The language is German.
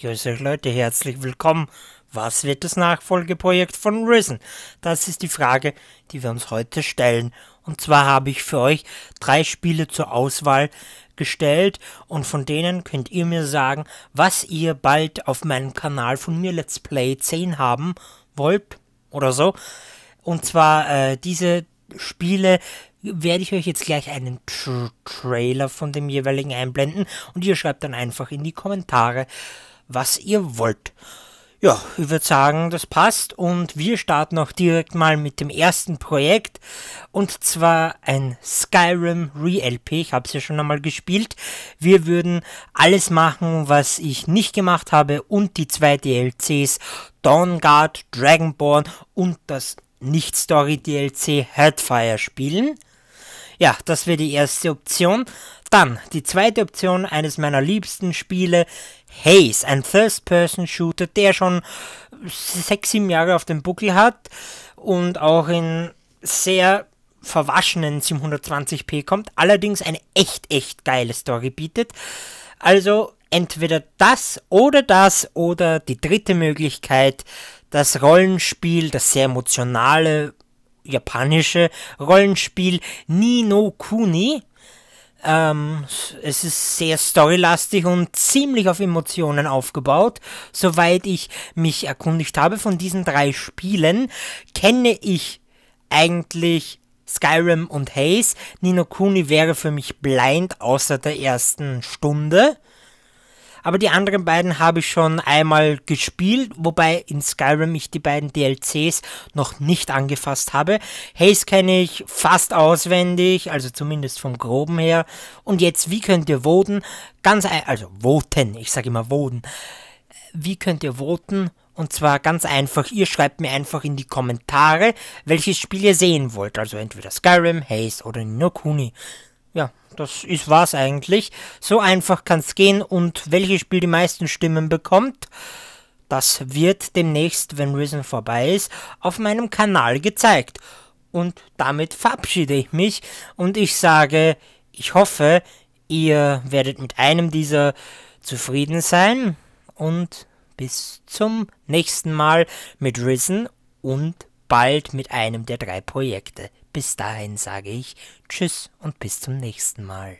Grüß euch Leute, herzlich willkommen. Was wird das Nachfolgeprojekt von Risen? Das ist die Frage, die wir uns heute stellen. Und zwar habe ich für euch drei Spiele zur Auswahl gestellt und von denen könnt ihr mir sagen, was ihr bald auf meinem Kanal von mir Let's Play 10 haben wollt oder so. Und zwar äh, diese Spiele werde ich euch jetzt gleich einen Tra Trailer von dem jeweiligen einblenden und ihr schreibt dann einfach in die Kommentare, was ihr wollt. Ja, ich würde sagen, das passt und wir starten auch direkt mal mit dem ersten Projekt und zwar ein Skyrim Re-LP. Ich habe es ja schon einmal gespielt. Wir würden alles machen, was ich nicht gemacht habe und die zwei DLCs Dawnguard, Dragonborn und das Nicht-Story-DLC Headfire spielen. Ja, das wäre die erste Option. Dann die zweite Option, eines meiner liebsten Spiele, Haze, ein First-Person-Shooter, der schon sechs, sieben Jahre auf dem Buckel hat und auch in sehr verwaschenen 720p kommt, allerdings eine echt, echt geile Story bietet. Also entweder das oder das oder die dritte Möglichkeit, das Rollenspiel, das sehr emotionale japanische Rollenspiel Nino Kuni. Ähm, es ist sehr storylastig und ziemlich auf Emotionen aufgebaut. Soweit ich mich erkundigt habe von diesen drei Spielen, kenne ich eigentlich Skyrim und Haze. Nino Kuni wäre für mich blind außer der ersten Stunde aber die anderen beiden habe ich schon einmal gespielt, wobei in Skyrim ich die beiden DLCs noch nicht angefasst habe. Haze kenne ich fast auswendig, also zumindest vom Groben her. Und jetzt, wie könnt ihr voten? Ganz, also voten, ich sage immer voten. Wie könnt ihr voten? Und zwar ganz einfach, ihr schreibt mir einfach in die Kommentare, welches Spiel ihr sehen wollt. Also entweder Skyrim, Haze oder Nokuni. Ja, das ist was eigentlich. So einfach kann es gehen und welches Spiel die meisten Stimmen bekommt, das wird demnächst, wenn Risen vorbei ist, auf meinem Kanal gezeigt. Und damit verabschiede ich mich und ich sage, ich hoffe, ihr werdet mit einem dieser zufrieden sein und bis zum nächsten Mal mit Risen und bald mit einem der drei Projekte. Bis dahin sage ich Tschüss und bis zum nächsten Mal.